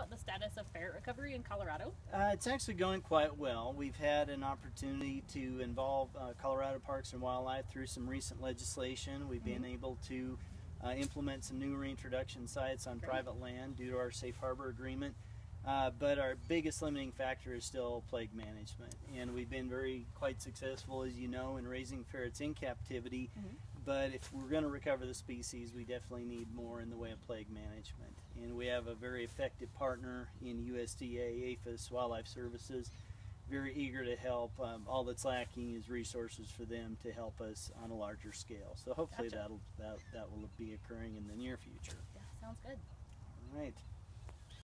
about the status of ferret recovery in Colorado? Uh, it's actually going quite well. We've had an opportunity to involve uh, Colorado Parks and Wildlife through some recent legislation. We've been Mm-hmm. able to uh, implement some new reintroduction sites on Great. private land due to our safe harbor agreement. Uh, but our biggest limiting factor is still plague management, and we've been very quite successful, as you know, in raising ferrets in captivity. Mhm. But if we're going to recover the species, we definitely need more in the way of plague management. And we have a very effective partner in USDA, APHIS Wildlife Services, very eager to help. Um, all that's lacking is resources for them to help us on a larger scale. So hopefully Gotcha. that'll that, that will be occurring in the near future. Yeah, sounds good. All right.